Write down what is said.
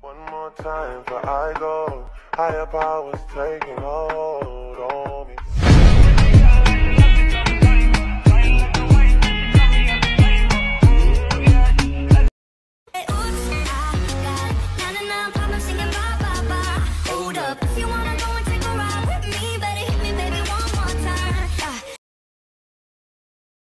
One more time for I go. Higher powers taking hold.